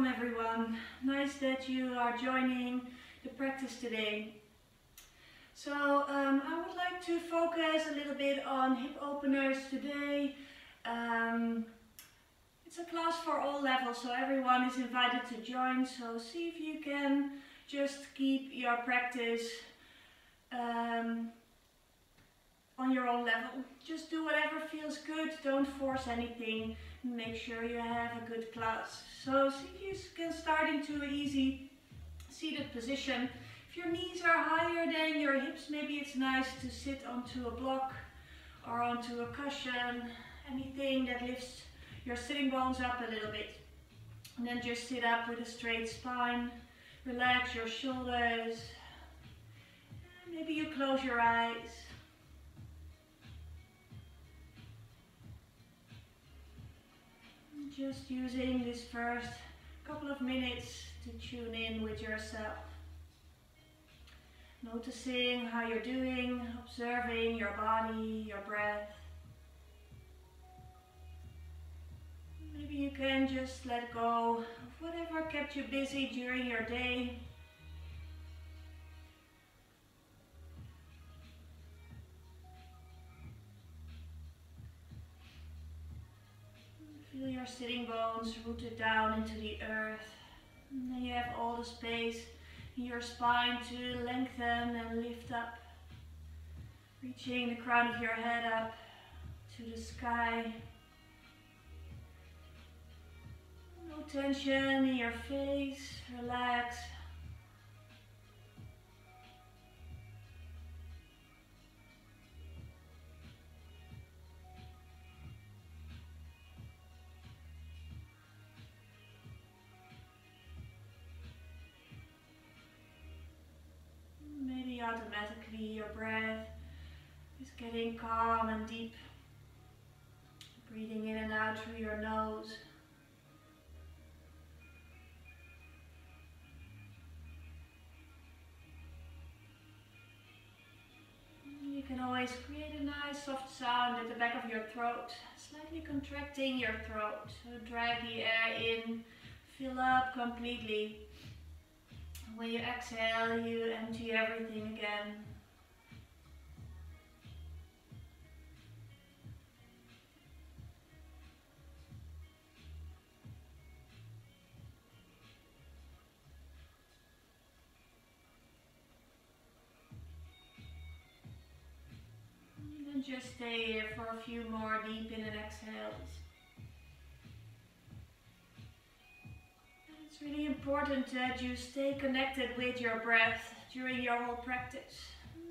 welcome everyone. Nice that you are joining the practice today. So um, I would like to focus a little bit on hip openers today. Um, it's a class for all levels, so everyone is invited to join. So see if you can just keep your practice um, on your own level. Just do whatever feels good, don't force anything. Make sure you have a good class. So see you can start into an easy seated position. If your knees are higher than your hips, maybe it's nice to sit onto a block or onto a cushion, anything that lifts your sitting bones up a little bit. And then just sit up with a straight spine. Relax your shoulders. Maybe you close your eyes. Just using this first couple of minutes to tune in with yourself. Noticing how you're doing, observing your body, your breath. Maybe you can just let go of whatever kept you busy during your day. Feel your sitting bones rooted down into the earth. And then you have all the space in your spine to lengthen and lift up. Reaching the crown of your head up to the sky. No tension in your face, relax. Automatically your breath is getting calm and deep. Breathing in and out through your nose. You can always create a nice soft sound at the back of your throat, slightly contracting your throat. So drag the air in, fill up completely. When you exhale, you empty everything again. Stay here for a few more deep in and exhales. It's really important that you stay connected with your breath during your whole practice.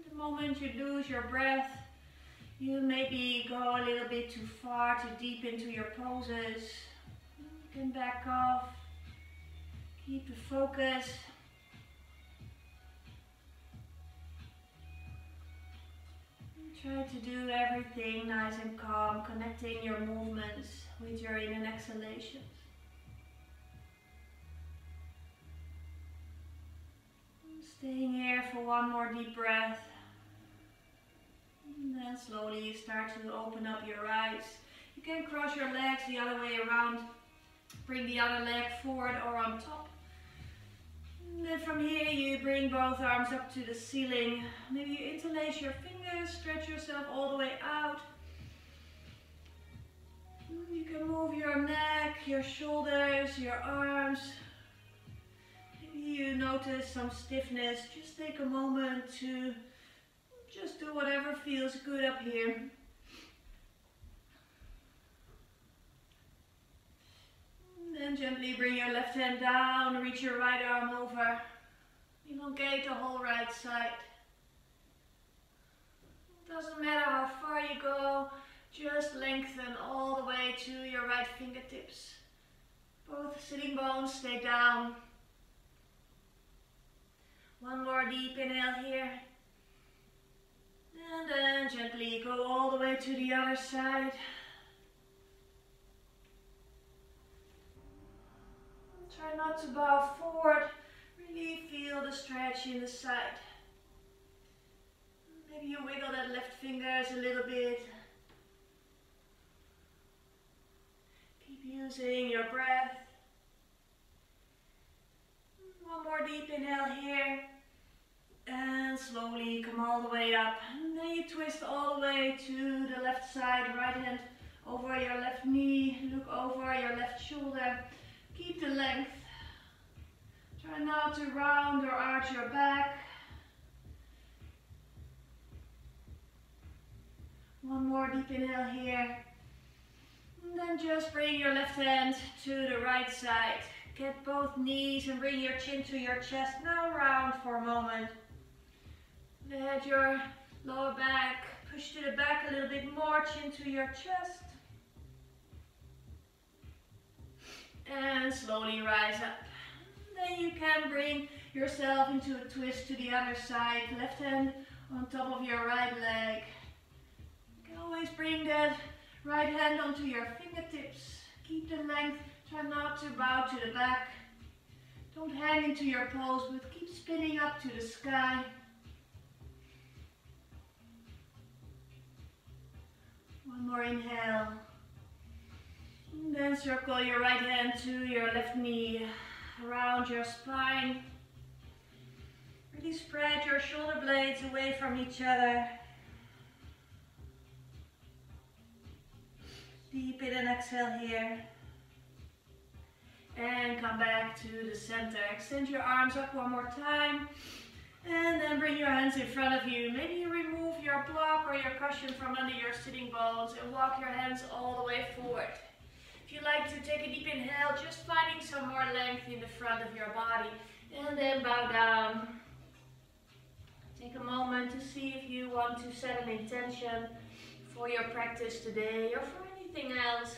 The moment you lose your breath, you maybe go a little bit too far, too deep into your poses. You can back off, keep the focus Try to do everything nice and calm, connecting your movements with your in and exhalations. Staying here for one more deep breath. And then slowly start to open up your eyes. You can cross your legs the other way around. Bring the other leg forward or on top. Then from here you bring both arms up to the ceiling. Maybe you interlace your fingers, stretch yourself all the way out. You can move your neck, your shoulders, your arms. Maybe you notice some stiffness. Just take a moment to just do whatever feels good up here. Then gently bring your left hand down, reach your right arm over. Elongate the whole right side. Doesn't matter how far you go, just lengthen all the way to your right fingertips. Both sitting bones stay down. One more deep inhale here. And then gently go all the way to the other side. Try not to bow forward. Really feel the stretch in the side. Maybe you wiggle that left fingers a little bit. Keep using your breath. One more deep inhale here. And slowly come all the way up. And then you twist all the way to the left side, right hand over your left knee, look over your left shoulder. Keep the length. Try not to round or arch your back. One more deep inhale here. And then just bring your left hand to the right side. Get both knees and bring your chin to your chest. Now round for a moment. Let your lower back push to the back a little bit more, chin to your chest. And slowly rise up. Then you can bring yourself into a twist to the other side. Left hand on top of your right leg. You can always bring that right hand onto your fingertips. Keep the length. Try not to bow to the back. Don't hang into your pose, but keep spinning up to the sky. One more inhale. Then circle your right hand to your left knee, around your spine. Really spread your shoulder blades away from each other. Deep in and exhale here. And come back to the center. Extend your arms up one more time. And then bring your hands in front of you. Maybe you remove your block or your cushion from under your sitting bones and walk your hands all the way forward. If you like to take a deep inhale, just finding some more length in the front of your body. And then bow down. Take a moment to see if you want to set an intention for your practice today or for anything else.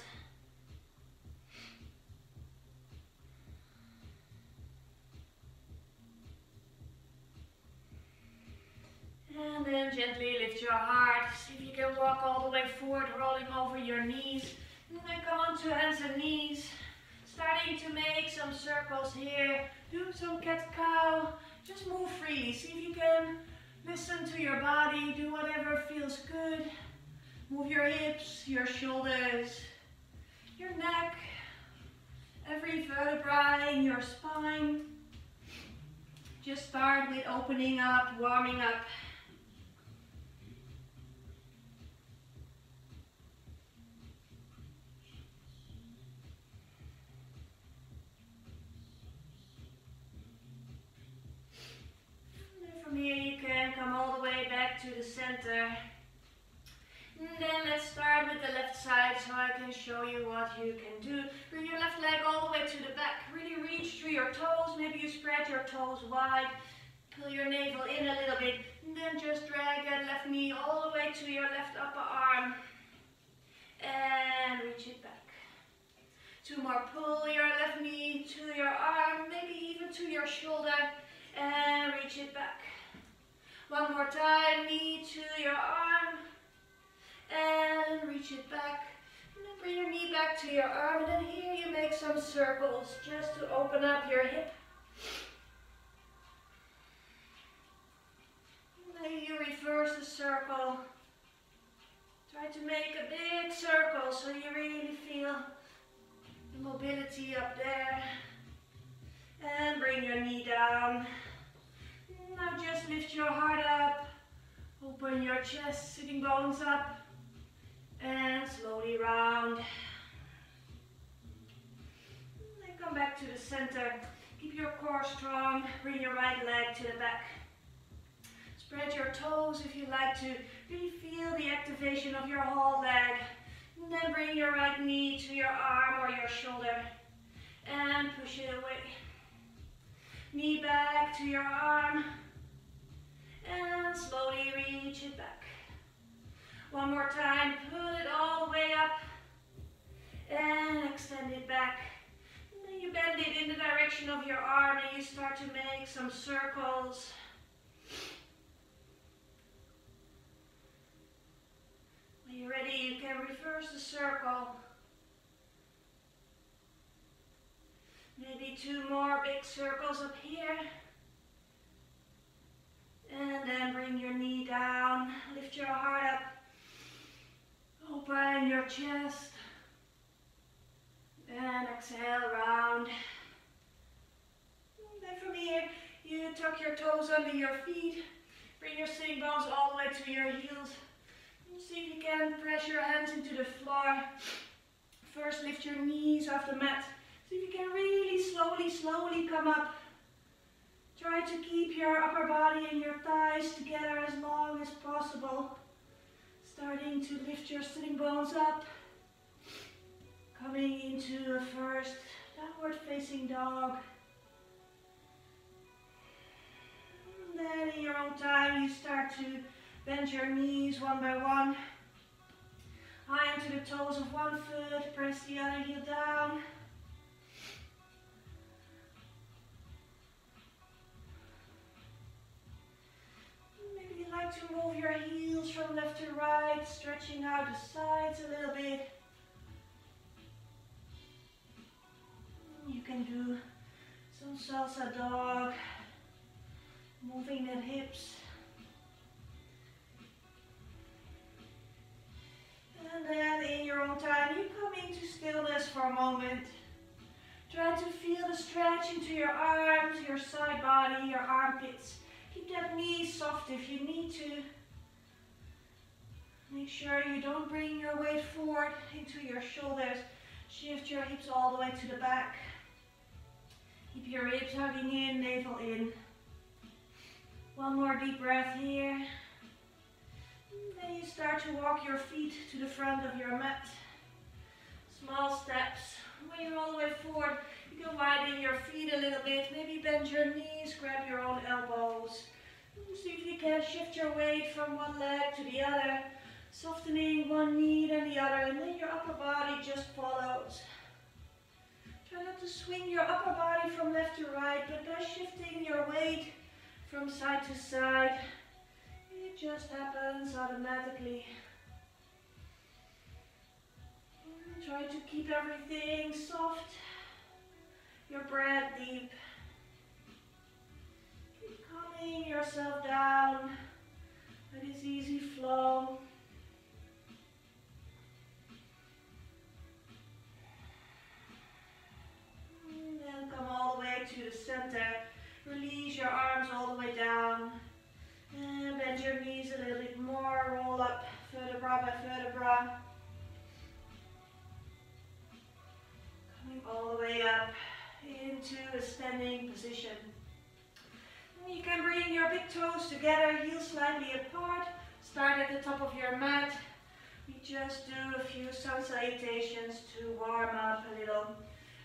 And then gently lift your heart. See if you can walk all the way forward, rolling over your knees. And then come onto hands and knees. Starting to make some circles here. Do some cat-cow. Just move freely. See if you can listen to your body. Do whatever feels good. Move your hips, your shoulders, your neck, every vertebra in your spine. Just start with opening up, warming up. From here you can come all the way back to the center. And then let's start with the left side so I can show you what you can do. Bring your left leg all the way to the back. Really reach through your toes. Maybe you spread your toes wide. Pull your navel in a little bit. And then just drag that left knee all the way to your left upper arm. And reach it back. Two more. Pull your left knee to your arm, maybe even to your shoulder. And reach it back. One more time, knee to your arm. And reach it back. And bring your knee back to your arm. And then here you make some circles just to open up your hip. And then you reverse the circle. Try to make a big circle so you really feel the mobility up there. And bring your knee down. Now just lift your heart up. Open your chest, sitting bones up. And slowly round. Then come back to the center. Keep your core strong. Bring your right leg to the back. Spread your toes if you like to. Really feel the activation of your whole leg. And then bring your right knee to your arm or your shoulder. And push it away. Knee back to your arm. And slowly reach it back. One more time, pull it all the way up. And extend it back. And then you bend it in the direction of your arm and you start to make some circles. When you're ready, you can reverse the circle. Maybe two more big circles up here. And then bring your knee down, lift your heart up, open your chest, and exhale round. And then from here, You tuck your toes under your feet. Bring your sitting bones all the way to your heels. See if you can press your hands into the floor. First lift your knees off the mat. See if you can really slowly, slowly come up. Try to keep your upper body and your thighs together as long as possible. Starting to lift your sitting bones up. Coming into a first downward facing dog. And then in your own time you start to bend your knees one by one. High into the toes of one foot, press the other heel down. Like to move your heels from left to right, stretching out the sides a little bit. You can do some salsa dog, moving the hips. And then in your own time, you come into stillness for a moment. Try to feel the stretch into your arms, your side body, your armpits. Keep that knee soft if you need to. Make sure you don't bring your weight forward into your shoulders. Shift your hips all the way to the back. Keep your hips hugging in, navel in. One more deep breath here. Then you start to walk your feet to the front of your mat. Small steps. When you're all the way forward, you can widen your feet a little bit. Maybe bend your knees, grab your own elbows. See if you can shift your weight from one leg to the other. Softening one knee and the other, and then your upper body just follows. Try not to swing your upper body from left to right, but by shifting your weight from side to side, it just happens automatically. Try to keep everything soft, your breath deep. Keep calming yourself down with this easy flow. And then come all the way to the center. Release your arms all the way down. And bend your knees a little bit more. Roll up vertebra by vertebra. All the way up into a standing position. You can bring your big toes together, heels slightly apart. Start at the top of your mat. We just do a few sun salutations to warm up a little.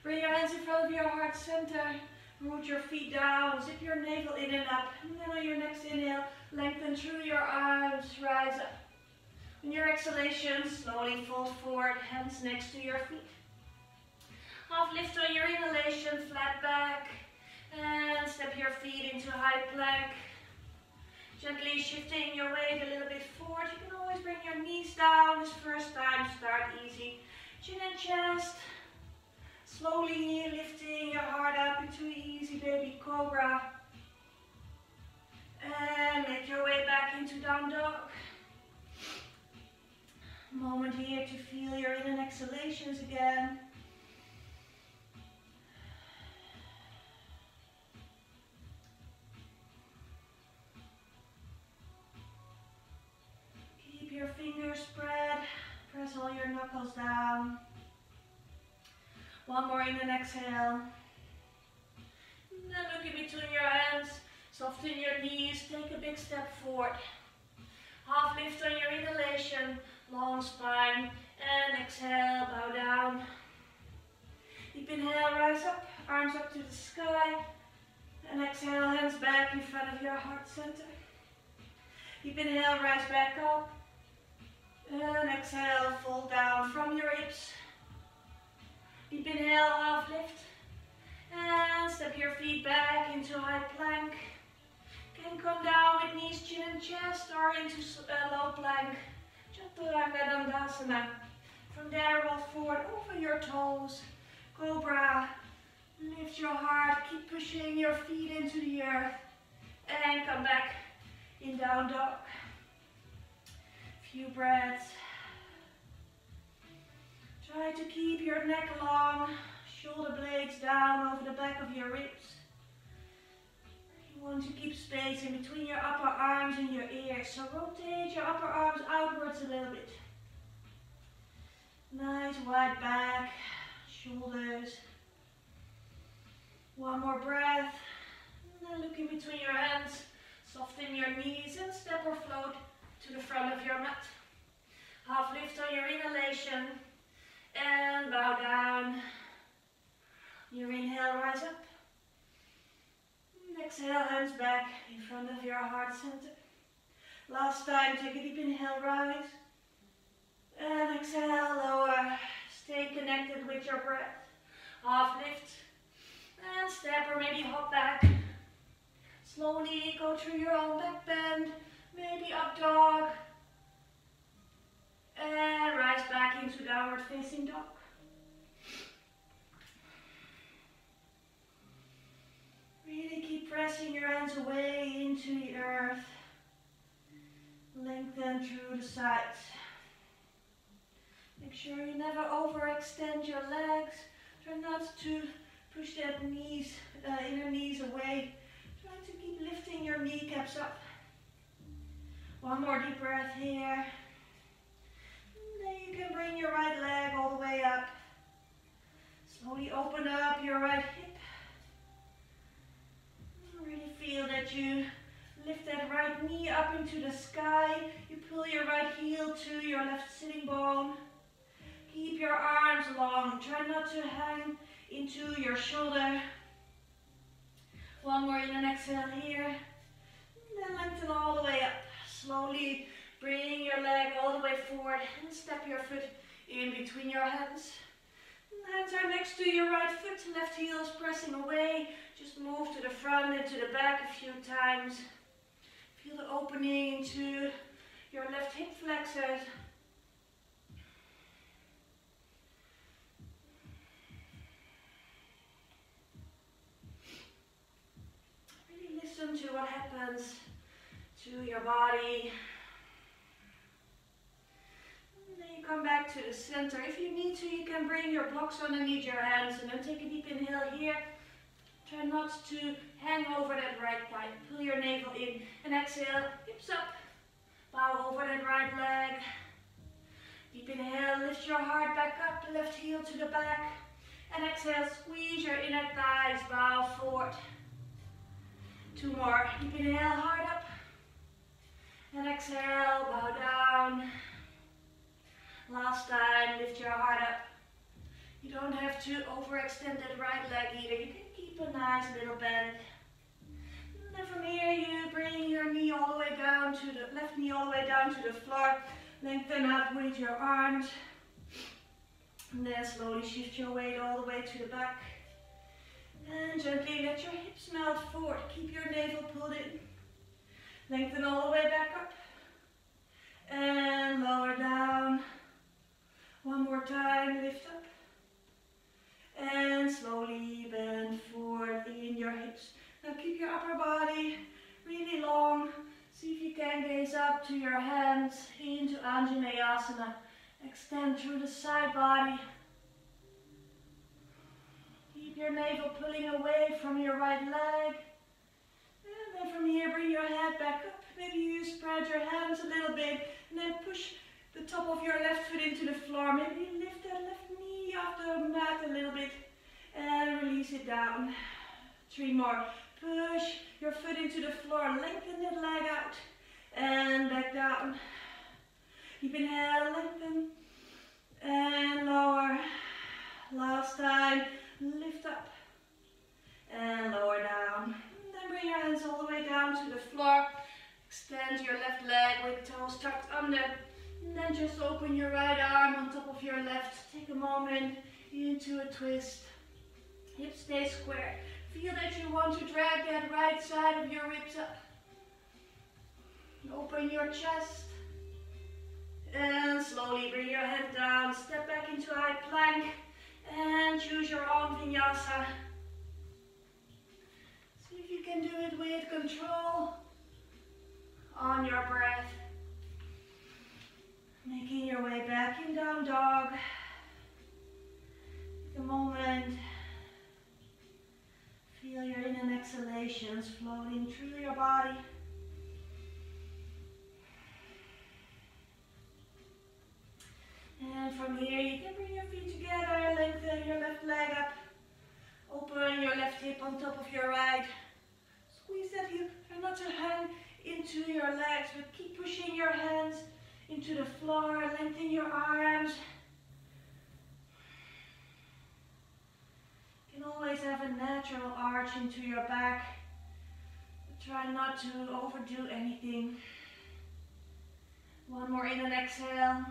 Bring your hands in front of your heart center. Root your feet down, zip your navel in and up. And then on your next inhale, lengthen through your arms, rise up. On your exhalation, slowly fold forward, hands next to your feet. Half lift on your inhalation, flat back. And step your feet into high plank. Gently shifting your weight a little bit forward. You can always bring your knees down. This first time, start easy. Chin and chest. Slowly lifting your heart up into easy baby cobra. And make your way back into down dog. Moment here to feel your in and exhalations again. Spread. Press all your knuckles down. One more in and exhale. Then look in between your hands. Soften your knees. Take a big step forward. Half lift on your inhalation. Long spine. And exhale, bow down. Deep inhale, rise up. Arms up to the sky. And exhale, hands back in front of your heart center. Deep inhale, rise back up. And exhale, fold down from your hips. Deep inhale, half lift. And step your feet back into high plank. Can come down with knees, chin and chest or into low plank. Chaturanga Dandasana. From there, roll forward over your toes. Cobra. Lift your heart. Keep pushing your feet into the earth. And come back in down dog. Few breaths. Try to keep your neck long, shoulder blades down over the back of your ribs. You want to keep space in between your upper arms and your ears. So rotate your upper arms outwards a little bit. Nice wide back, shoulders. One more breath. And then look in between your hands. Soften your knees and step or float to the front of your mat. Half lift on your inhalation and bow down. Your inhale, rise up. exhale, hands back in front of your heart center. Last time, take a deep inhale, rise. And exhale, lower. Stay connected with your breath. Half lift. And step or maybe hop back. Slowly go through your own back bend. Maybe up dog. And rise back into downward facing dog. Really keep pressing your hands away into the earth. Lengthen through the sides. Make sure you never overextend your legs. Try not to push that knees, uh, inner knees away. Try to keep lifting your kneecaps up. One more deep breath here. And then you can bring your right leg all the way up. Slowly open up your right hip. Really feel that you lift that right knee up into the sky. You pull your right heel to your left sitting bone. Keep your arms long. Try not to hang into your shoulder. One more in an exhale here. And then lengthen all the way up. Slowly bring your leg all the way forward and step your foot in between your hands. Hands are next to your right foot, left heel is pressing away. Just move to the front and to the back a few times. Feel the opening into your left hip flexors. Really listen to what happens to your body And then you come back to the center. If you need to, you can bring your blocks underneath your hands and then take a deep inhale here. Try not to hang over that right thigh. Pull your navel in and exhale, hips up. Bow over that right leg. Deep inhale, lift your heart back up, left heel to the back. And exhale, squeeze your inner thighs, bow forward. Two more. Deep inhale, heart up. And exhale, bow down. Last time, lift your heart up. You don't have to overextend that right leg either. You can keep a nice little bend. And then from here, you bring your knee all the way down to the left knee all the way down to the floor. Lengthen up with your arms. And then slowly shift your weight all the way to the back. And gently let your hips melt forward. Keep your navel pulled in. Lengthen all the way back up. And lower down. One more time, lift up. And slowly bend forward in your hips. Now keep your upper body really long. See if you can gaze up to your hands into Anjaneyasana. Extend through the side body. Keep your navel pulling away from your right leg. From here, bring your head back up. Maybe you spread your hands a little bit and then push the top of your left foot into the floor. Maybe lift that left knee off the mat a little bit and release it down. Three more. Push your foot into the floor. Lengthen that leg out and back down. Keep inhale, lengthen and lower. Last time, lift up and lower down. Bring your hands all the way down to the floor. Extend your left leg with toes tucked under. And then just open your right arm on top of your left. Take a moment into a twist. Hips stay square. Feel that you want to drag that right side of your ribs up. Open your chest. And slowly bring your head down. Step back into high plank. And choose your own vinyasa. Can do it with control on your breath. Making your way back in down dog. Take a moment. Feel your in and exhalation. sensations floating through your body. And from here, you can bring your feet together, lengthen your left leg up, open your left hip on top of your right. Squeeze that heel, try not to hang into your legs, but keep pushing your hands into the floor, lengthen your arms. You can always have a natural arch into your back. Try not to overdo anything. One more in and exhale.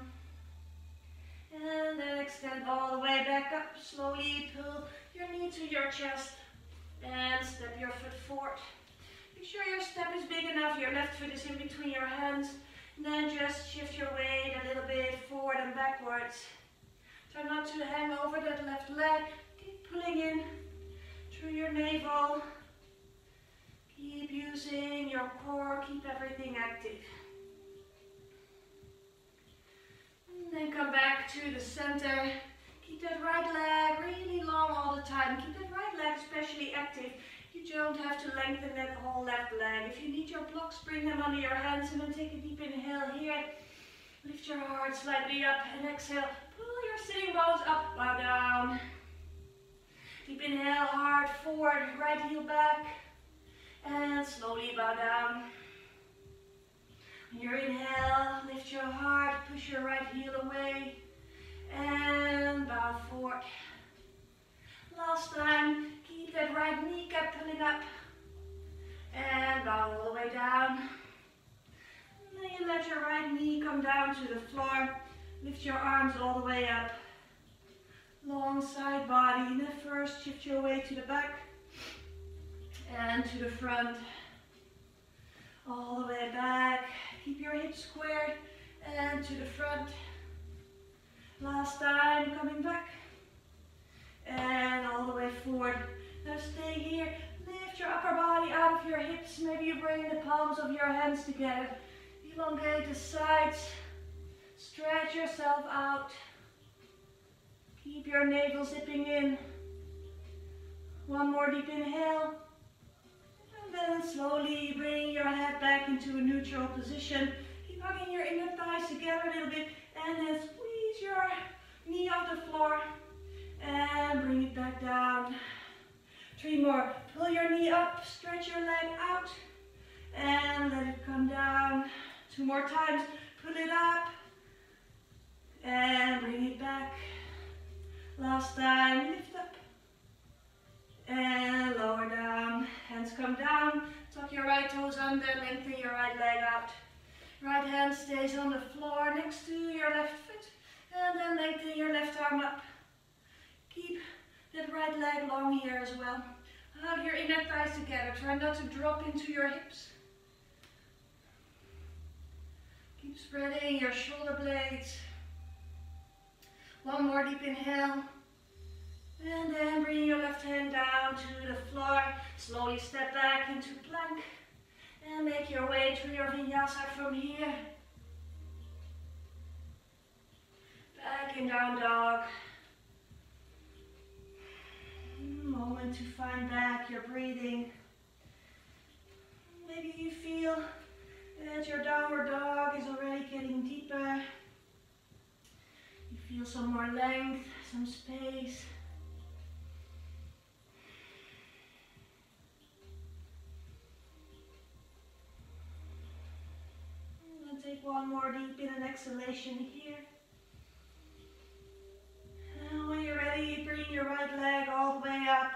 And then extend all the way back up. Slowly pull your knee to your chest and step your foot forward. Make sure your step is big enough. Your left foot is in between your hands. And then just shift your weight a little bit forward and backwards. Try not to hang over that left leg. Keep pulling in through your navel. Keep using your core. Keep everything active. then come back to the center. Keep that right leg really long all the time. Keep that right leg especially active. You don't have to lengthen that whole left leg. If you need your blocks, bring them under your hands and then take a deep inhale here. Lift your heart slightly up and exhale. Pull your sitting bones up, bow down. Deep inhale, heart forward, right heel back. And slowly bow down. Your inhale, lift your heart, push your right heel away, and bow forward. Last time, that right kneecap pulling up, and all the way down. And then you let your right knee come down to the floor, lift your arms all the way up. Long side body, and then first shift your way to the back, and to the front, all the way back, Keep your hips squared and to the front. Last time, coming back. And all the way forward. Now stay here. Lift your upper body out of your hips. Maybe you bring the palms of your hands together. Elongate the sides. Stretch yourself out. Keep your navel zipping in. One more deep inhale And then slowly bring your head back into a neutral position. Keep hugging your inner thighs together a little bit and then squeeze your knee off the floor and bring it back down. Three more. Pull your knee up, stretch your leg out and let it come down. Two more times. Pull it up and bring it back. Last time, lift up and lower down. Hands come down, tuck your right toes under, lengthen your right leg out. Right hand stays on the floor next to your left foot, and then lengthen your left arm up. Keep that right leg long here as well. Hug your inner thighs together. Try not to drop into your hips. Keep spreading your shoulder blades. One more deep inhale. And then bring your left hand down to the floor. Slowly step back into plank. And make your way to your vinyasa from here. Back in down dog. Moment to find back your breathing. Maybe you feel that your downward dog is already getting deeper. You feel some more length, some space. take one more deep in an exhalation here. And when you're ready, bring your right leg all the way up.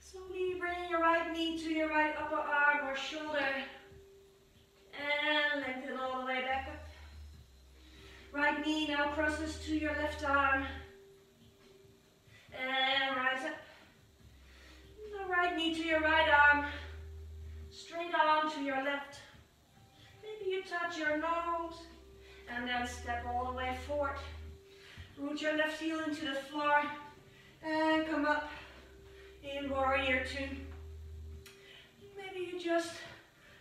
Slowly bring your right knee to your right upper arm or shoulder. And lengthen all the way back up. Right knee now crosses to your left arm. And rise up. The right knee to your right arm. Straight on to your left Maybe you touch your nose and then step all the way forward. Root your left heel into the floor and come up in warrior two. Maybe you just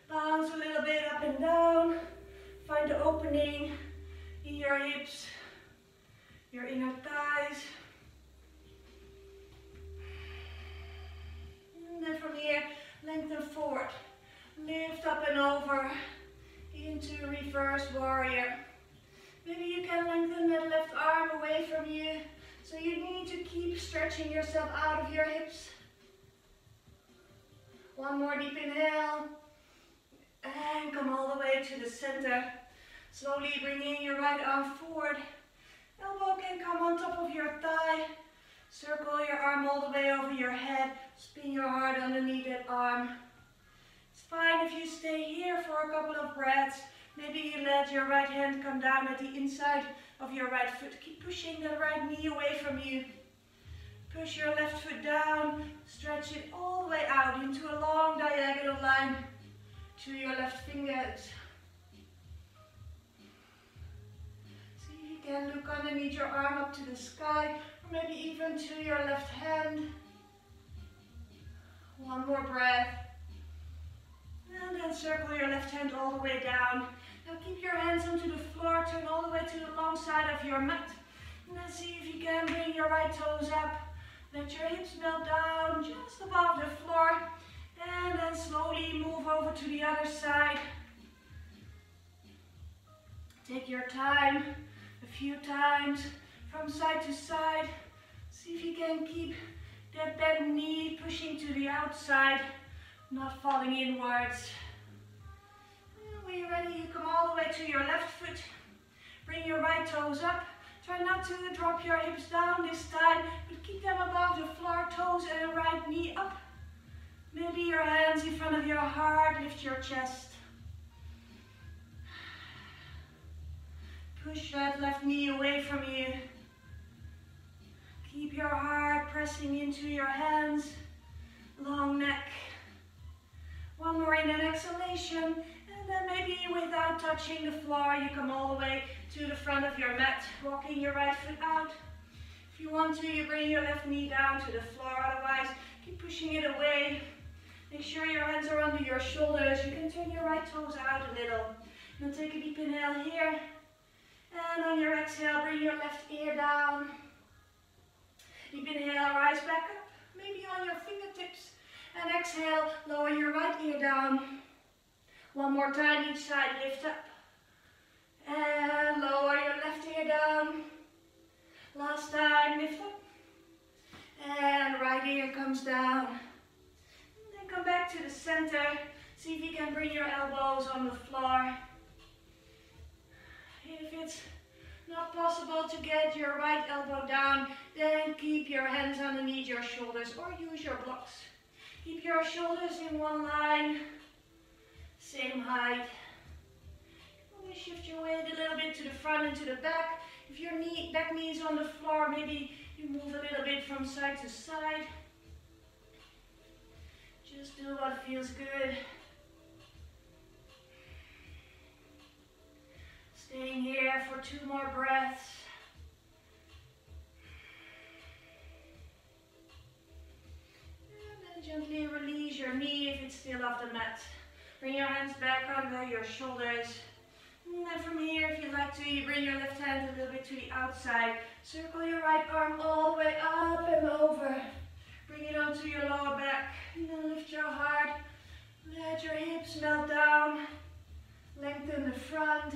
bounce a little bit up and down. Find the opening in your hips, your inner thighs. And then from here, lengthen forward. Lift up and over into reverse warrior. Maybe you can lengthen that left arm away from you. So you need to keep stretching yourself out of your hips. One more deep inhale. And come all the way to the center. Slowly bringing your right arm forward. Elbow can come on top of your thigh. Circle your arm all the way over your head. Spin your heart underneath that arm. It's fine if you stay here for a couple of breaths. Maybe you let your right hand come down at the inside of your right foot. Keep pushing the right knee away from you. Push your left foot down. Stretch it all the way out into a long diagonal line to your left fingers. See if you can look underneath your arm up to the sky or maybe even to your left hand. One more breath. And then circle your left hand all the way down. Now keep your hands onto the floor, turn all the way to the long side of your mat. And then see if you can bring your right toes up. Let your hips melt down just above the floor. And then slowly move over to the other side. Take your time, a few times, from side to side. See if you can keep that bent knee pushing to the outside, not falling inwards. When you're ready, you come all the way to your left foot. Bring your right toes up. Try not to drop your hips down this time, but keep them above the floor, toes and right knee up. Maybe your hands in front of your heart, lift your chest. Push that left knee away from you. Keep your heart pressing into your hands, long neck. One more in an exhalation, and then maybe without touching the floor, you come all the way to the front of your mat, walking your right foot out. If you want to, you bring your left knee down to the floor, otherwise keep pushing it away. Make sure your hands are under your shoulders. You can turn your right toes out a little. And take a deep inhale here. And on your exhale, bring your left ear down. Deep inhale, rise back up, maybe on your fingertips. And exhale, lower your right ear down. One more time each side, lift up. And lower your left ear down. Last time, lift up. And right ear comes down. And then come back to the center. See if you can bring your elbows on the floor. If it's not possible to get your right elbow down, then keep your hands underneath your shoulders or use your blocks. Keep your shoulders in one line, same height. Only shift your weight a little bit to the front and to the back. If your knee, back knee is on the floor, maybe you move a little bit from side to side. Just do what feels good. Staying here for two more breaths. Gently release your knee if it's still off the mat. Bring your hands back under your shoulders. And then from here, if you like to, you bring your left hand a little bit to the outside. Circle your right arm all the way up and over. Bring it onto your lower back. And then lift your heart. Let your hips melt down. Lengthen the front.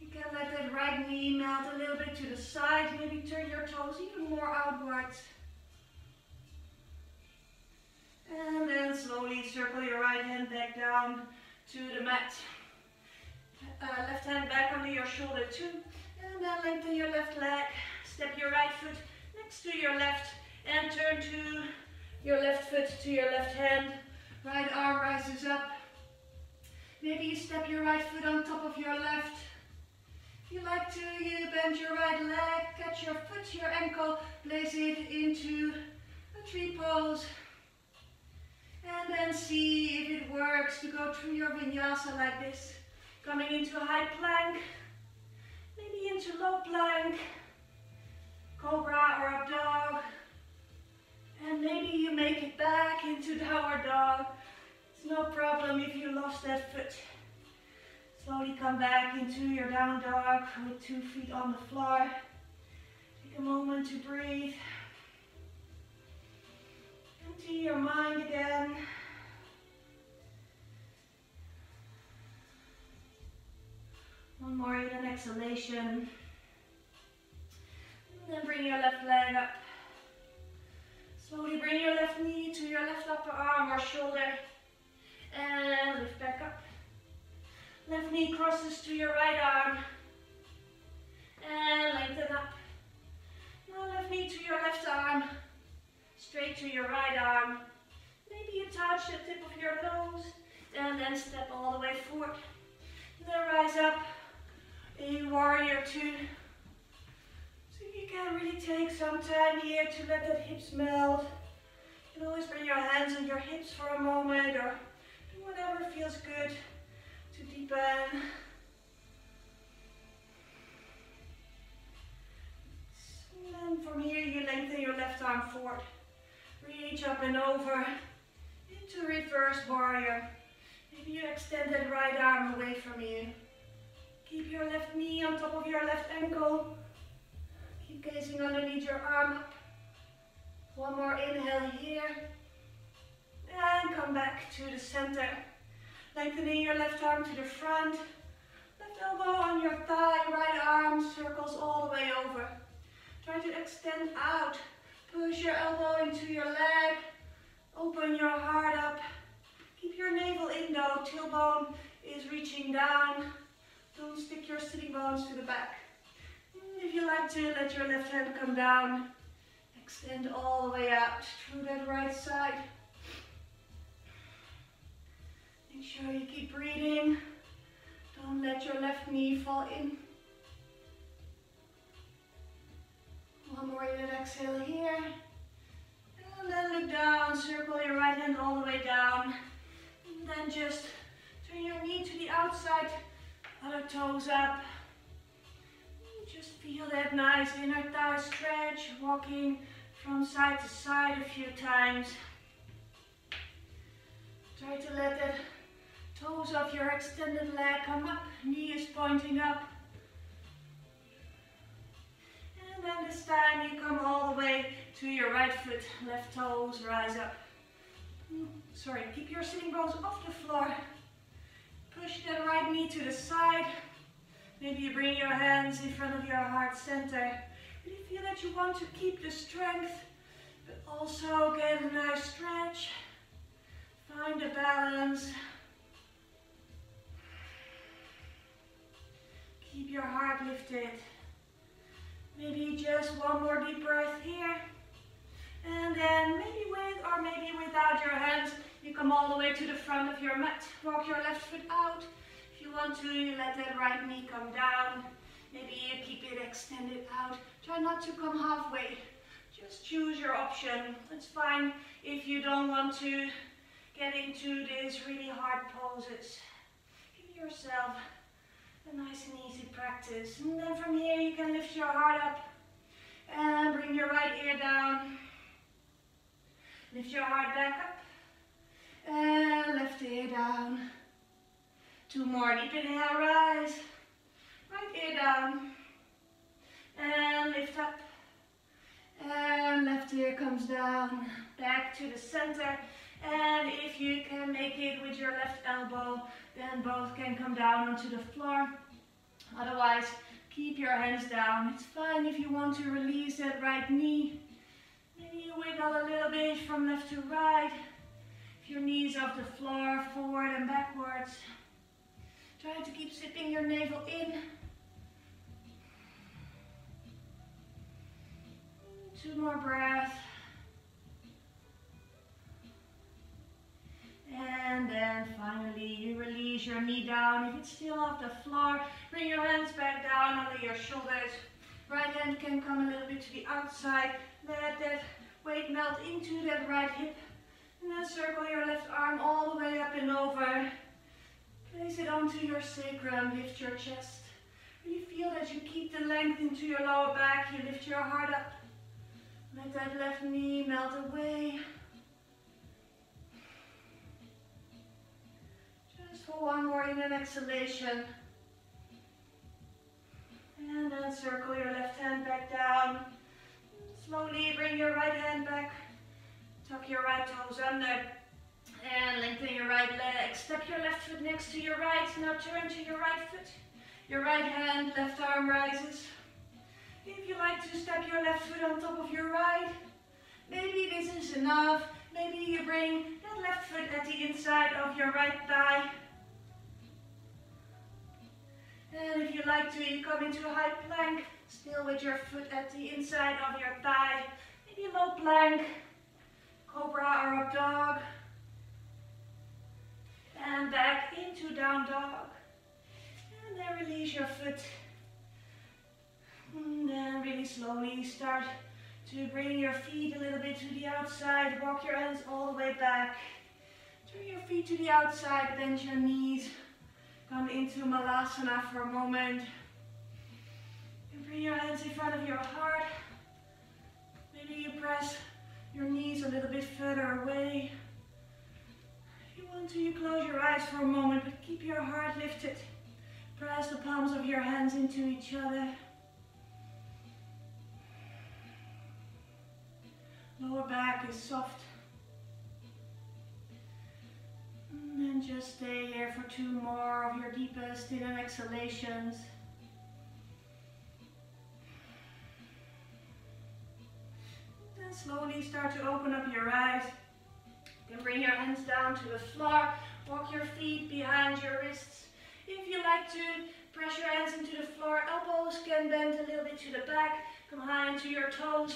You can let that right knee melt a little bit to the side. Maybe turn your toes even more outwards. And then slowly circle your right hand back down to the mat. Uh, left hand back under your shoulder too. And then lengthen your left leg. Step your right foot next to your left and turn to your left foot to your left hand. Right arm rises up. Maybe you step your right foot on top of your left. If you like to, you bend your right leg, catch your foot, your ankle, place it into a tree pose. And then see if it works to go through your vinyasa like this. Coming into a high plank, maybe into low plank, cobra or up dog. And maybe you make it back into downward dog. It's no problem if you lost that foot. Slowly come back into your down dog with two feet on the floor. Take a moment to breathe. Your mind again. One more in an exhalation. And then bring your left leg up. Slowly bring your left knee to your left upper arm or shoulder. And lift back up. Left knee crosses to your right arm. And lengthen up. Now left knee to your left arm. Straight to your right arm. Maybe you touch the tip of your nose. And then step all the way forward. Then rise up. A warrior two. So you can really take some time here to let that hips melt. You can always bring your hands on your hips for a moment or do whatever feels good to deepen. And from here you lengthen your left arm forward. Reach up and over into reverse warrior. Maybe you extend that right arm away from you. Keep your left knee on top of your left ankle. Keep gazing underneath your arm up. One more inhale here. And come back to the center. Lengthening your left arm to the front. Left elbow on your thigh, right arm circles all the way over. Try to extend out. Push your elbow into your leg. Open your heart up. Keep your navel in though. Tailbone is reaching down. Don't stick your sitting bones to the back. If you like to, let your left hand come down. Extend all the way out through that right side. Make sure you keep breathing. Don't let your left knee fall in. One more in exhale here. And then look down, circle your right hand all the way down. And then just turn your knee to the outside, other toes up. Just feel that nice inner thigh stretch, walking from side to side a few times. Try to let the toes of your extended leg come up, knee is pointing up. And then this time you come all the way to your right foot, left toes rise up. Hmm, sorry, keep your sitting bones off the floor. Push that right knee to the side. Maybe you bring your hands in front of your heart center. Really feel that you want to keep the strength, but also get a nice stretch. Find a balance. Keep your heart lifted. Maybe just one more deep breath here. And then maybe with or maybe without your hands, you come all the way to the front of your mat. Walk your left foot out. If you want to, you let that right knee come down. Maybe you keep it extended out. Try not to come halfway. Just choose your option. It's fine if you don't want to get into these really hard poses. Give yourself a nice and easy practice. And then from here you can lift your heart up and bring your right ear down. Lift your heart back up and left ear down. Two more, deep inhale, rise. Right ear down and lift up. And left ear comes down, back to the center. And if you can make it with your left elbow, then both can come down onto the floor. Otherwise, keep your hands down. It's fine if you want to release that right knee. Maybe you wiggle a little bit from left to right. If your knees off the floor, forward and backwards. Try to keep sipping your navel in. Two more breaths. And then finally you release your knee down. If it's still off the floor, bring your hands back down under your shoulders. Right hand can come a little bit to the outside. Let that weight melt into that right hip. And then circle your left arm all the way up and over. Place it onto your sacrum, lift your chest. Really feel that you keep the length into your lower back. You lift your heart up. Let that left knee melt away. For one more in an exhalation. And then circle your left hand back down. Slowly bring your right hand back Tuck your right toes under. And lengthen your right leg. Step your left foot next to your right. Now turn to your right foot. Your right hand, left arm rises. If you like to step your left foot on top of your right, maybe this is enough. Maybe you bring that left foot at the inside of your right thigh. And if you like to, you come into a high plank, still with your foot at the inside of your thigh. Maybe low plank, cobra or up dog. And back into down dog. And then release your foot. And then really slowly start to bring your feet a little bit to the outside. Walk your hands all the way back. Turn your feet to the outside, bend your knees. Come into Malasana for a moment. And bring your hands in front of your heart. Maybe you press your knees a little bit further away. If you want to, you close your eyes for a moment, but keep your heart lifted. Press the palms of your hands into each other. Lower back is soft. And just stay here for two more of your deepest in and exhalations. Then slowly start to open up your eyes. Then bring your hands down to the floor. Walk your feet behind your wrists. If you like to, press your hands into the floor. Elbows can bend a little bit to the back. Come high into your toes.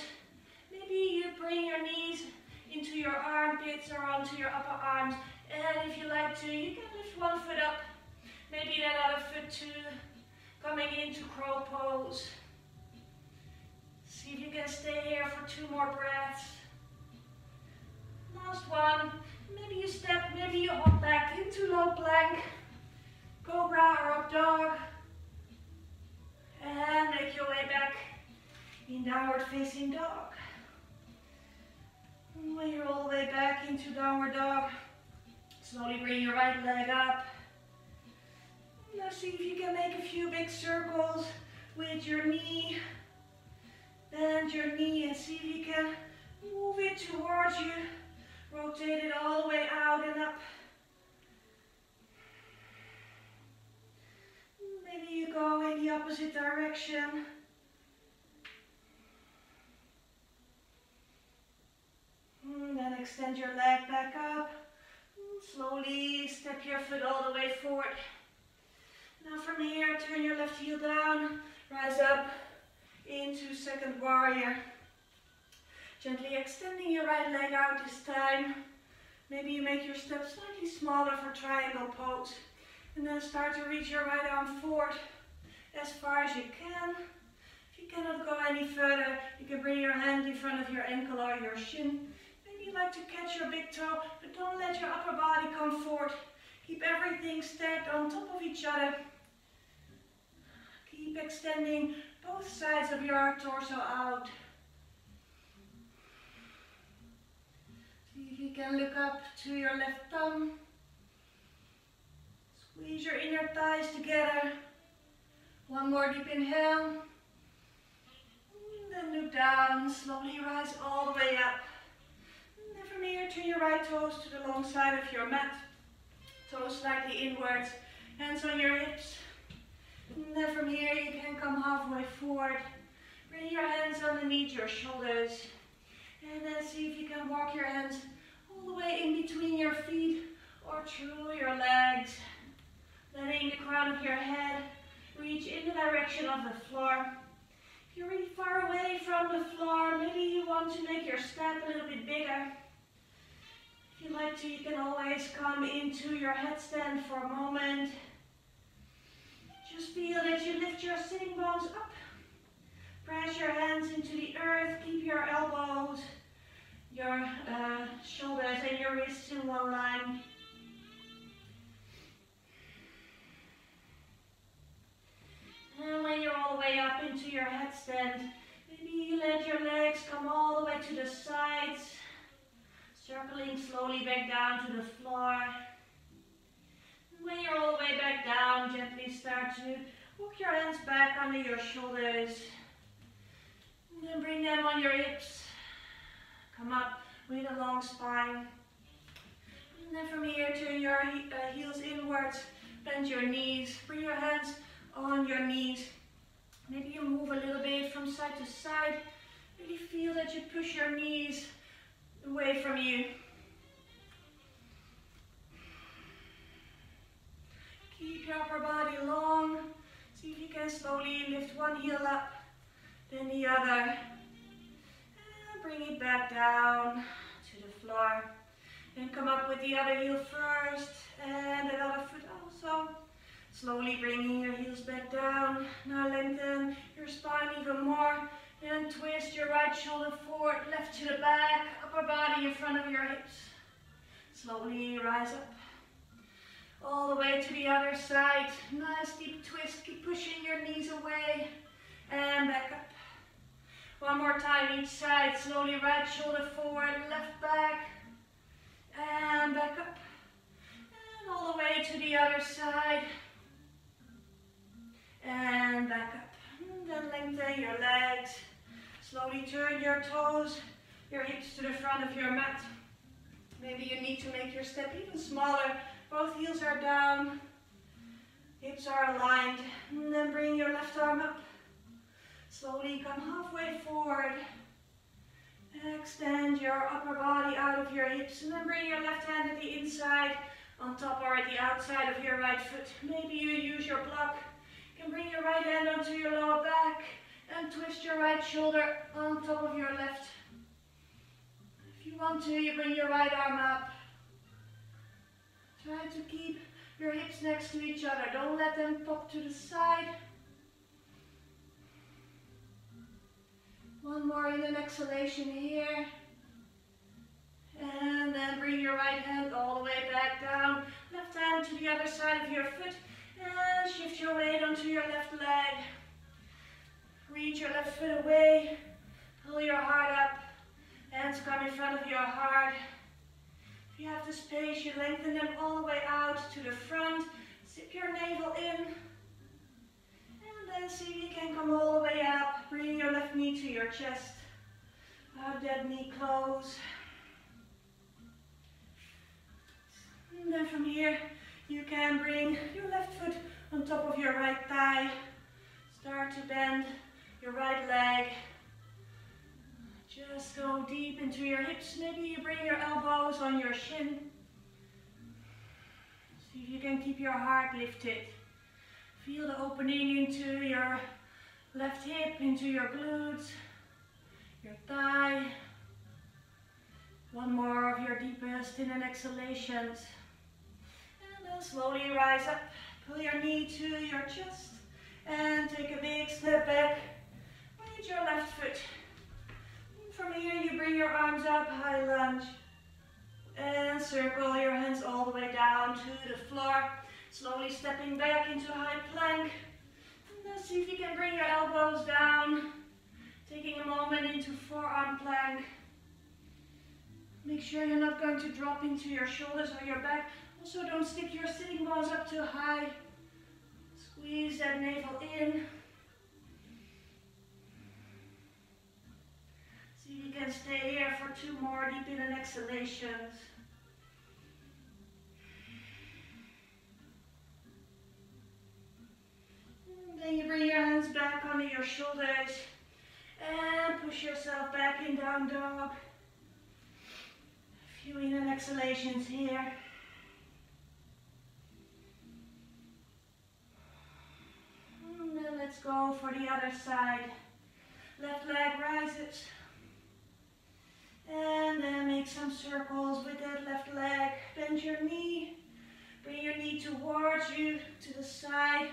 Maybe you bring your knees into your armpits or onto your upper arms. And if you like to, you can lift one foot up. Maybe that other foot too. Coming into crow pose. See if you can stay here for two more breaths. Last one. Maybe you step, maybe you hop back into low plank. Cobra or up dog. And make your way back in downward facing dog. When you're all the way back into downward dog, slowly bring your right leg up. Now see if you can make a few big circles with your knee. Bend your knee and see if you can move it towards you. Rotate it all the way out and up. Maybe you go in the opposite direction. And then extend your leg back up. Slowly step your foot all the way forward. Now from here, turn your left heel down, rise up into second warrior. Gently extending your right leg out this time. Maybe you make your step slightly smaller for triangle pose. And then start to reach your right arm forward as far as you can. If you cannot go any further, you can bring your hand in front of your ankle or your shin. Like to catch your big toe, but don't let your upper body come forward. Keep everything stacked on top of each other. Keep extending both sides of your torso out. See if you can look up to your left thumb. Squeeze your inner thighs together. One more deep inhale. And then look down, slowly rise all the way up. Here, turn your right toes to the long side of your mat. Toes slightly inwards, hands on your hips. And then from here, you can come halfway forward. Bring your hands underneath your shoulders. And then see if you can walk your hands all the way in between your feet or through your legs. Letting the crown of your head reach in the direction of the floor. If you're really far away from the floor, maybe you want to make your step a little bit bigger. If you like to, you can always come into your headstand for a moment. Just feel that you lift your sitting bones up. Press your hands into the earth. Keep your elbows, your uh, shoulders and your wrists in one line. And when you're all the way up into your headstand, maybe you let your legs come all the way to the sides, circling slowly back down to the floor. When you're all the way back down, gently start to walk your hands back under your shoulders. And then bring them on your hips. Come up with a long spine. And then from here, turn your uh, heels inwards, bend your knees, bring your hands on your knees. Maybe you move a little bit from side to side. Really feel that you push your knees away from you. Keep your upper body long. See if you can slowly lift one heel up, then the other. And bring it back down to the floor. Then come up with the other heel first and the other foot also. Slowly bringing your heels back down. Now lengthen your spine even more. And twist your right shoulder forward, left to the back, upper body in front of your hips. Slowly rise up. All the way to the other side. Nice deep twist. Keep pushing your knees away. And back up. One more time each side. Slowly right shoulder forward, left back. And back up. And all the way to the other side. And back up. And then lengthen your legs. Slowly turn your toes, your hips to the front of your mat. Maybe you need to make your step even smaller. Both heels are down. Hips are aligned. And then bring your left arm up. Slowly come halfway forward. Extend your upper body out of your hips. And then bring your left hand at the inside, on top or at the outside of your right foot. Maybe you use your block You can bring your right hand onto your lower back and twist your right shoulder on top of your left. If you want to, you bring your right arm up. Try to keep your hips next to each other. Don't let them pop to the side. One more in an exhalation here. And then bring your right hand all the way back down. Left hand to the other side of your foot. And shift your weight onto your left leg. Reach your left foot away. Pull your heart up. Hands come in front of your heart. If you have the space, you lengthen them all the way out to the front. Zip your navel in. And then see if you can come all the way up. Bring your left knee to your chest. Hug that knee close. And then from here, you can bring your left foot on top of your right thigh. Start to bend your right leg. Just go deep into your hips. Maybe you bring your elbows on your shin. See if you can keep your heart lifted. Feel the opening into your left hip, into your glutes, your thigh. One more of your deepest in and exhalations And then slowly rise up. Pull your knee to your chest and take a big step back with your left foot. From here you bring your arms up, high lunge. And circle your hands all the way down to the floor. Slowly stepping back into high plank. Then see if you can bring your elbows down. Taking a moment into forearm plank. Make sure you're not going to drop into your shoulders or your back. Also don't stick your sitting bones up too high. Squeeze that navel in. You can stay here for two more deep in and exhalations. then you bring your hands back onto your shoulders and push yourself back in down dog. A few in and exhalations here. then let's go for the other side. Left leg rises. And then make some circles with that left leg. Bend your knee. Bring your knee towards you, to the side.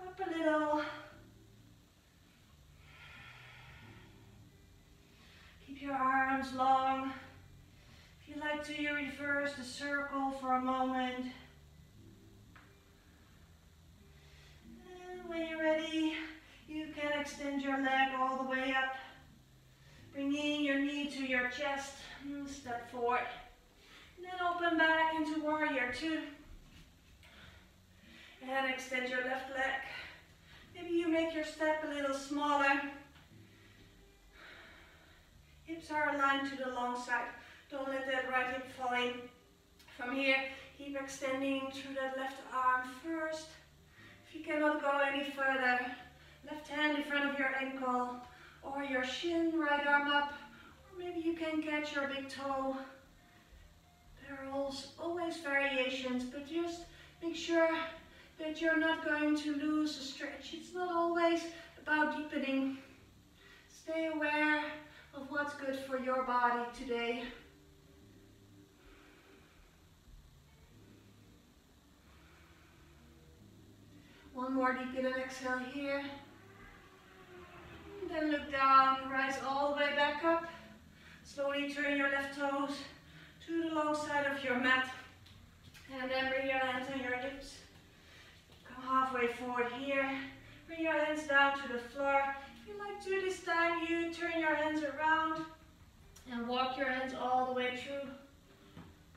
Up a little. Keep your arms long. If you like to, you reverse the circle for a moment. And when you're ready, you can extend your leg all the way up. Bringing your knee to your chest. Hmm, step forward. And then open back into warrior two. And extend your left leg. Maybe you make your step a little smaller. Hips are aligned to the long side. Don't let that right hip fall in. From here, keep extending through that left arm first. If you cannot go any further, left hand in front of your ankle or your shin, right arm up, or maybe you can catch your big toe. There are always variations, but just make sure that you're not going to lose a stretch. It's not always about deepening. Stay aware of what's good for your body today. One more deep in and exhale here. Then look down, rise all the way back up. Slowly turn your left toes to the long side of your mat. And then bring your hands on your hips. Come halfway forward here. Bring your hands down to the floor. If you like to this time, you turn your hands around and walk your hands all the way through.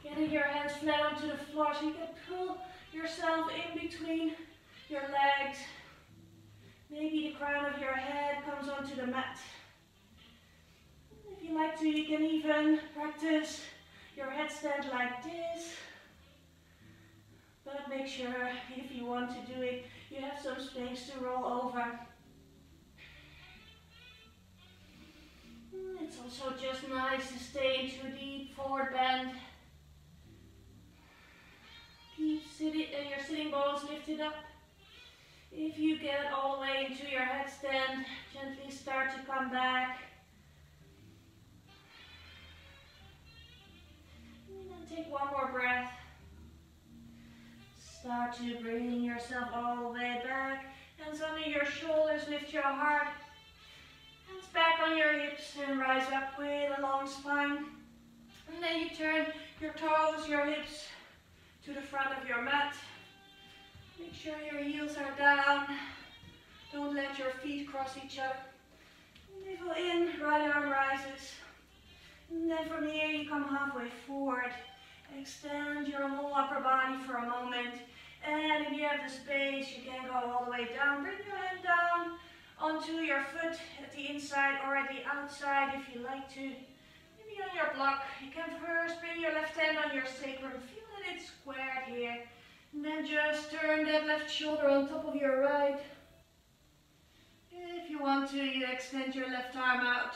Getting your hands flat onto the floor so you can pull yourself in between your legs. Maybe the crown of your head comes onto the mat. If you like to, you can even practice your headstand like this. But make sure, if you want to do it, you have some space to roll over. It's also just nice to stay into a deep forward bend. Keep sitting, uh, your sitting bones lifted up. If you get all the way into your headstand, gently start to come back. And then take one more breath. Start to bring yourself all the way back. Hands under your shoulders, lift your heart. Hands back on your hips and rise up with a long spine. And then you turn your toes, your hips to the front of your mat. Make sure your heels are down. Don't let your feet cross each other. Navel in, right arm rises. And then from here you come halfway forward. Extend your whole upper body for a moment. And if you have the space, you can go all the way down. Bring your hand down onto your foot at the inside or at the outside if you like to. Maybe on your block. You can first bring your left hand on your sacrum. Feel that it's squared here. And then just turn that left shoulder on top of your right. If you want to, you extend your left arm out.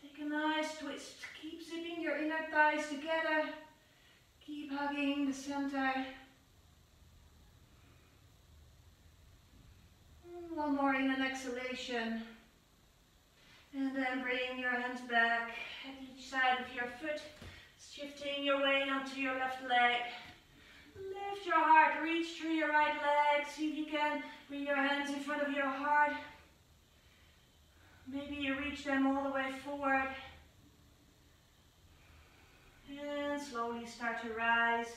Take a nice twist. Keep zipping your inner thighs together. Keep hugging the center. One more in an exhalation. And then bring your hands back at each side of your foot, shifting your weight onto your left leg. Lift your heart, reach through your right leg. See if you can bring your hands in front of your heart. Maybe you reach them all the way forward. And slowly start to rise.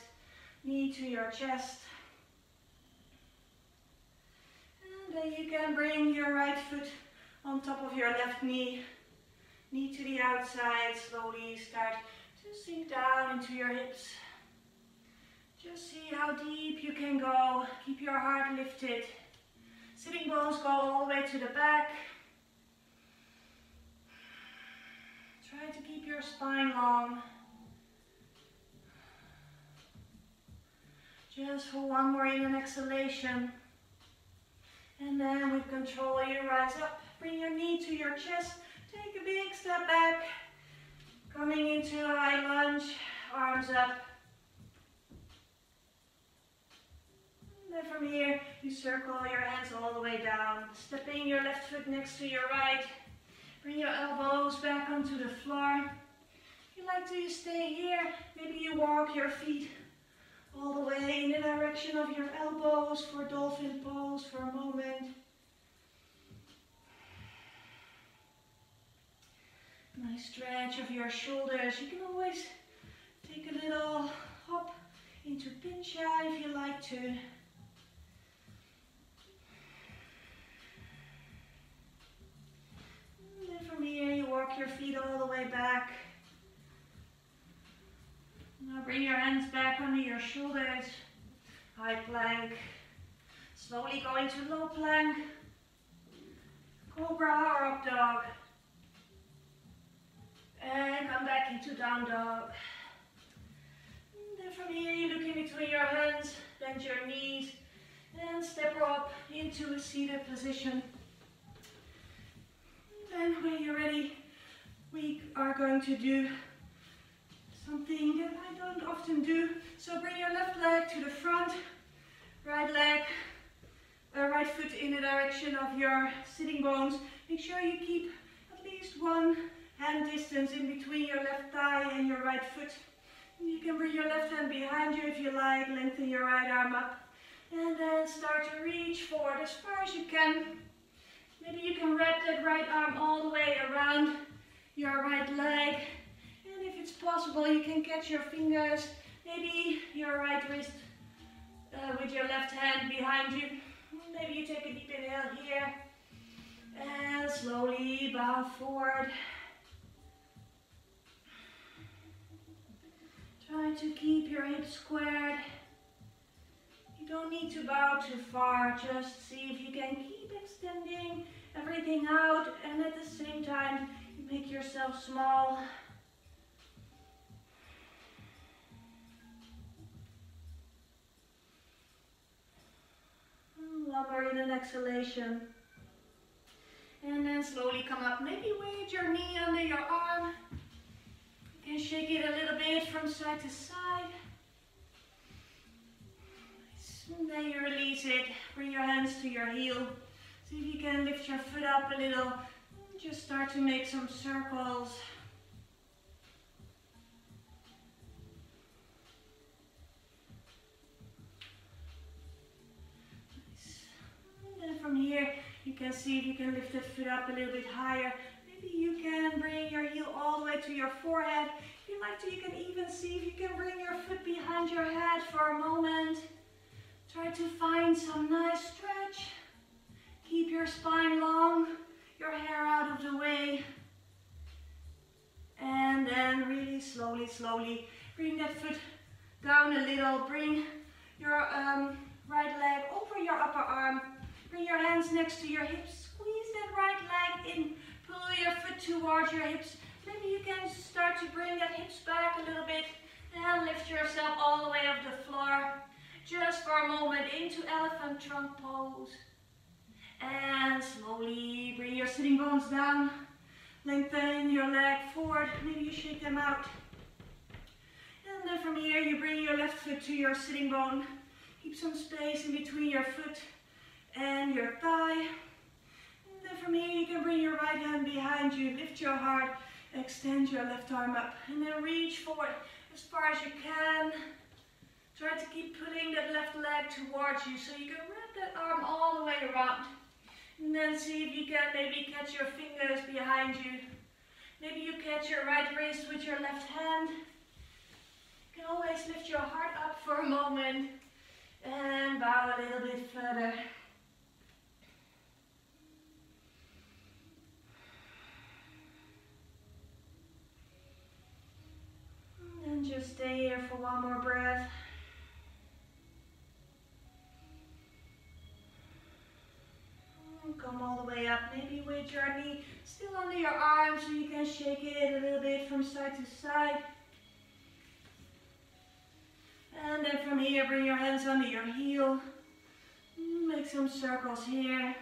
Knee to your chest. And then you can bring your right foot on top of your left knee. Knee to the outside. Slowly start to sink down into your hips. Just see how deep you can go. Keep your heart lifted. Sitting bones go all the way to the back. Try to keep your spine long. Just for one more in an exhalation. And then with control, you rise up. Bring your knee to your chest. Take a big step back. Coming into high lunge. Arms up. Then from here, you circle your hands all the way down. Stepping your left foot next to your right. Bring your elbows back onto the floor. If you like to, stay here. Maybe you walk your feet all the way in the direction of your elbows for dolphin pose for a moment. Nice stretch of your shoulders. You can always take a little hop into pincha if you like to. You walk your feet all the way back. Now bring your hands back under your shoulders. High plank. Slowly go into low plank. Cobra or up dog. And come back back into down dog. And then from here, you look in between your hands, bend your knees, and step up into a seated position. And when you're ready, we are going to do something that I don't often do. So bring your left leg to the front, right leg, uh, right foot in the direction of your sitting bones. Make sure you keep at least one hand distance in between your left thigh and your right foot. You can bring your left hand behind you if you like, lengthen your right arm up. And then start to reach forward as far as you can. Maybe you can wrap that right arm all the way around your right leg. And if it's possible, you can catch your fingers, maybe your right wrist uh, with your left hand behind you. Maybe you take a deep inhale here. And slowly bow forward. Try to keep your hips squared. Need to bow too far, just see if you can keep extending everything out and at the same time make yourself small. Hmm, one more in an exhalation. And then slowly come up. Maybe weight your knee under your arm. You can shake it a little bit from side to side. And then you release it. Bring your hands to your heel. See if you can lift your foot up a little. Just start to make some circles. And then from here, you can see if you can lift the foot up a little bit higher. Maybe you can bring your heel all the way to your forehead. If you like to, you can even see if you can bring your foot behind your head for a moment. Try to find some nice stretch. Keep your spine long, your hair out of the way. And then really slowly, slowly bring that foot down a little. Bring your um, right leg over your upper arm. Bring your hands next to your hips. Squeeze that right leg in. Pull your foot towards your hips. Maybe you can start to bring that hips back a little bit and lift yourself all the way off the floor. Just for a moment into elephant trunk pose. And slowly bring your sitting bones down. Lengthen your leg forward. Maybe you shake them out. And then from here, you bring your left foot to your sitting bone. Keep some space in between your foot and your thigh. And then from here, you can bring your right hand behind you. Lift your heart. Extend your left arm up. And then reach forward as far as you can. Try to keep pulling that left leg towards you so you can wrap that arm all the way around. And then see if you can maybe catch your fingers behind you. Maybe you catch your right wrist with your left hand. You can always lift your heart up for a moment and bow a little bit further. And just stay here for one more breath. Come all the way up. Maybe with your knee still under your arm so you can shake it a little bit from side to side. And then from here, bring your hands under your heel. Make some circles here.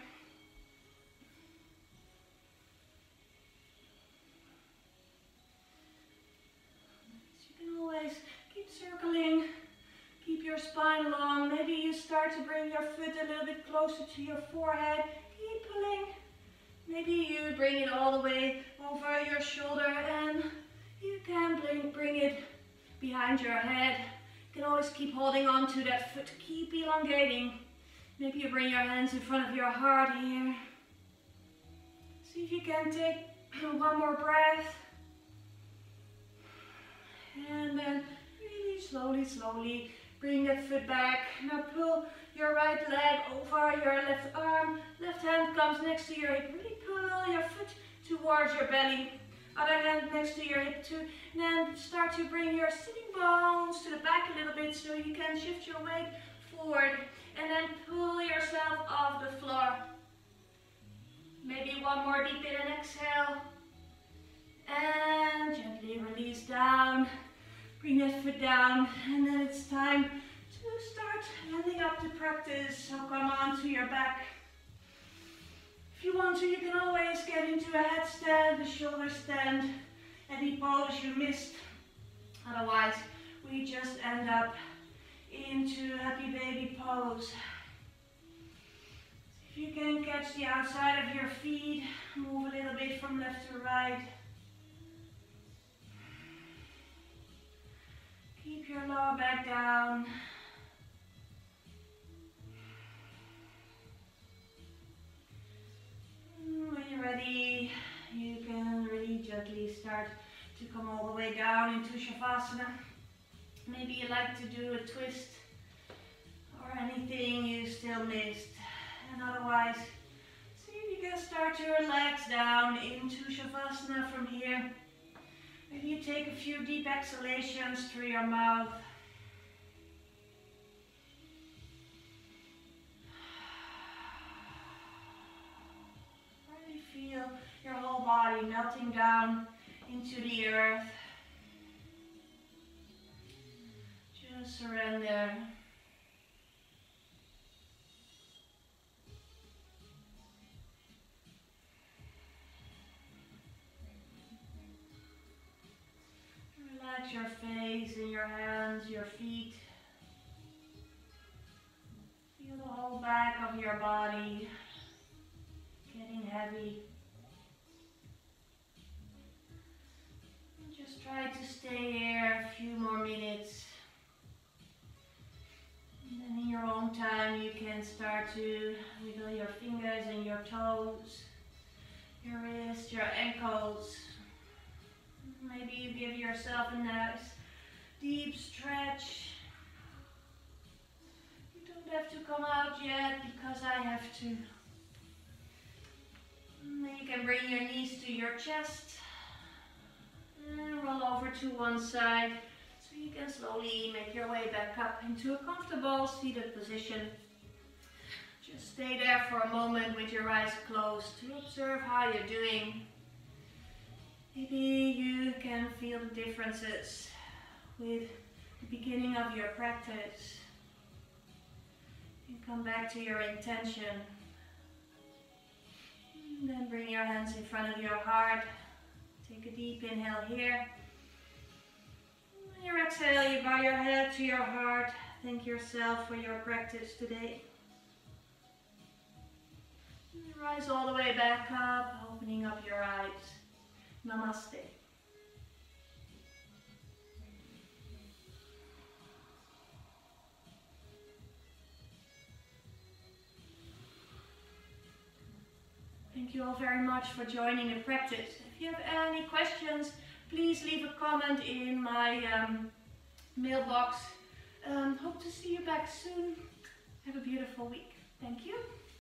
You can always keep circling. Your spine long. Maybe you start to bring your foot a little bit closer to your forehead keep pulling. Maybe you bring it all the way over your shoulder and you can bring, bring it behind your head. You can always keep holding on to that foot, keep elongating. Maybe you bring your hands in front of your heart here. See if you can take one more breath. And then really slowly, slowly bring that foot back. Now pull your right leg over your left arm. Left hand comes next to your hip. Really pull your foot towards your belly. Other hand next to your hip too. And then start to bring your sitting bones to the back a little bit so you can shift your weight forward. And then pull yourself off the floor. Maybe one more deep in and exhale. And gently release Bring that foot down and then it's time to start landing up to practice. So come on to your back. If you want to, you can always get into a headstand, a shoulder stand, any pose you missed. Otherwise, we just end up into happy baby pose. If you can catch the outside of your feet, move a little bit from left to right. Keep your lower back down. Mm, when you're ready, you can really gently start to come all the way down into Shavasana. Maybe you like to do a twist or anything you still missed. And otherwise, see if you can start to relax down into Shavasana from here. Maybe you take a few deep exhalations through your mouth. Really feel your whole body melting down into the earth. Just surrender. Relax your face and your hands, your feet. Feel the whole back of your body getting heavy. Just try to stay here a few more minutes. And then in your own time you can start to wiggle your fingers and your toes, your wrists, your ankles. Maybe you give yourself a nice deep stretch. You don't have to come out yet because I have to. Then you can bring your knees to your chest and roll over to one side so you can slowly make your way back up into a comfortable seated position. Just stay there for a moment with your eyes closed to observe how you're doing. Maybe you can feel the differences with the beginning of your practice. And come back to your intention. And then bring your hands in front of your heart. Take a deep inhale here. On your exhale, you bow your head to your heart. Thank yourself for your practice today. And rise all the way back up, opening up your eyes. Namaste. Thank you all very much for joining the practice. If you have any questions, please leave a comment in my um, mailbox. Um, hope to see you back soon. Have a beautiful week. Thank you.